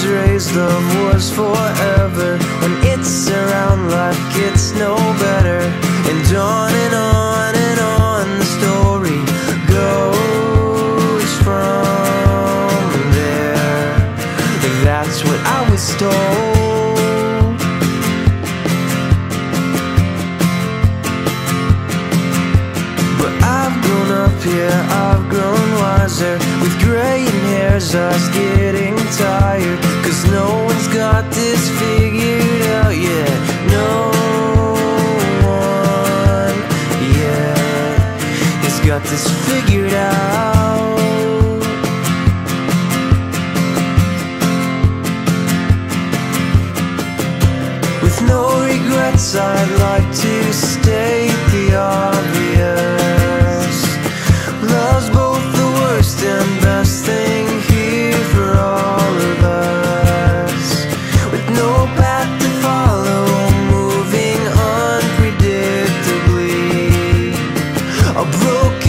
was raised, love was forever. When it's around like it's no better. And on and on and on the story goes from there. That's what I was told. But I've grown up here, I've grown wiser With graying hairs, was getting tired got this figured out With no regrets, I'd like to state the obvious. Love's both the worst and best thing here for all of us. With no path to follow, moving unpredictably. A broken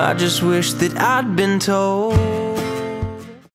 I just wish that I'd been told.